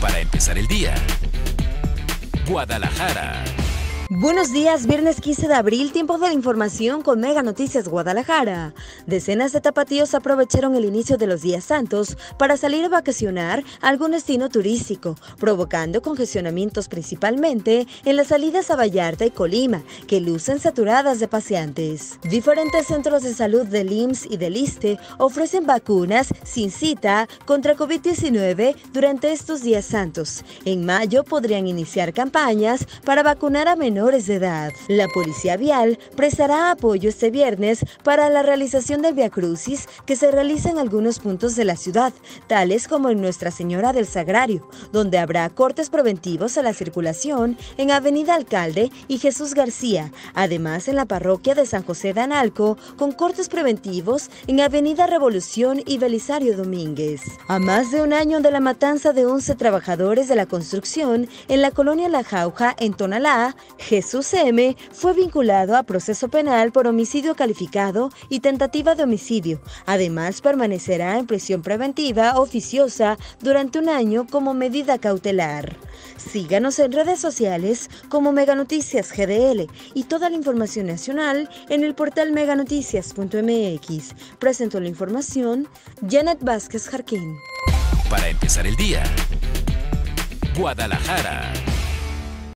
Para empezar el día. Guadalajara. Buenos días, viernes 15 de abril, tiempo de la información con Mega Noticias Guadalajara. Decenas de tapatíos aprovecharon el inicio de los días santos para salir a vacacionar a algún destino turístico, provocando congestionamientos principalmente en las salidas a Vallarta y Colima, que lucen saturadas de paseantes. Diferentes centros de salud del IMSS y del ISTE ofrecen vacunas sin cita contra COVID-19 durante estos días santos. En mayo podrían iniciar campañas para vacunar a menores de edad. La Policía Vial prestará apoyo este viernes para la realización del Via Crucis que se realiza en algunos puntos de la ciudad, tales como en Nuestra Señora del Sagrario, donde habrá cortes preventivos a la circulación en Avenida Alcalde y Jesús García, además en la parroquia de San José de Analco, con cortes preventivos en Avenida Revolución y Belisario Domínguez. A más de un año de la matanza de 11 trabajadores de la construcción en la colonia La Jauja, en Tonalá, Jesús M. fue vinculado a proceso penal por homicidio calificado y tentativa de homicidio. Además, permanecerá en prisión preventiva oficiosa durante un año como medida cautelar. Síganos en redes sociales como Mega Noticias GDL y toda la información nacional en el portal meganoticias.mx. Presento la información Janet Vázquez Jarquín. Para empezar el día. Guadalajara.